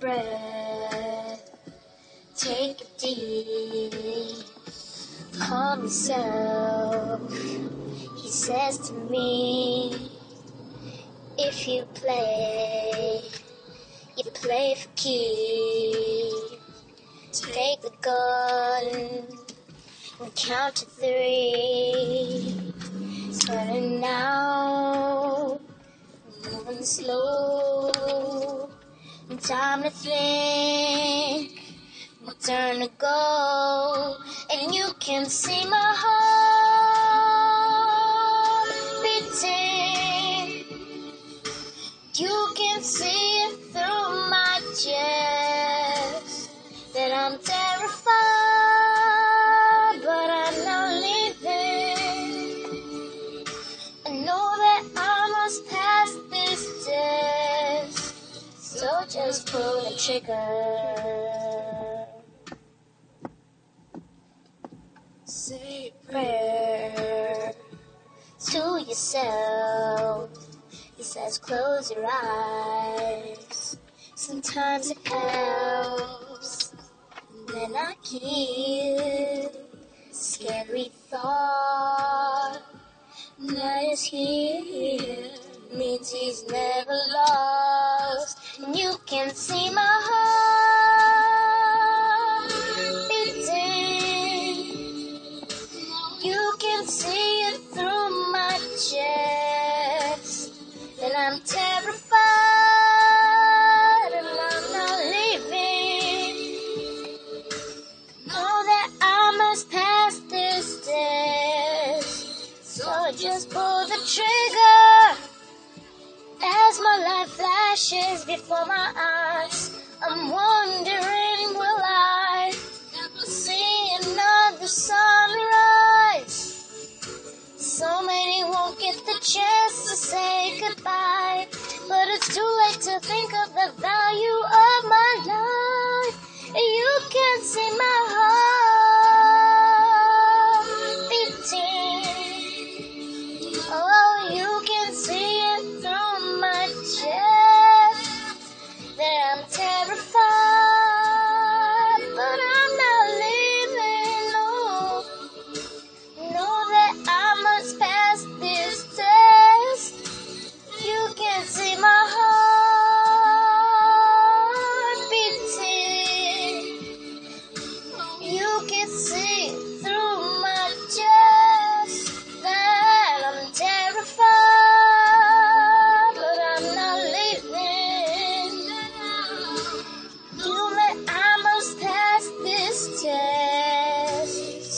breath. Take it deep. Calm yourself. He says to me, if you play, you play for keeps. Take the gun and count to three. Turn now, moving slow. Time to think, turn to go, and you can see my heart beating. You can see it through my chest just pull the trigger. Say a prayer to yourself. He says, close your eyes. Sometimes it helps. Then I keep scary thought that is here means he's never lost. See my heart beating. You can see it through my chest. And I'm terrified and I'm not leaving. Know that I must pass this test. So just pull the trigger. As my life flashes before my eyes, I'm wondering will I ever see another sunrise? So many won't get the chance to say goodbye, but it's too late to think of the value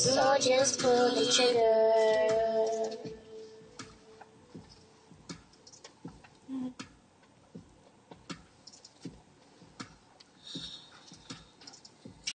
So just pull the trigger. Mm-hmm.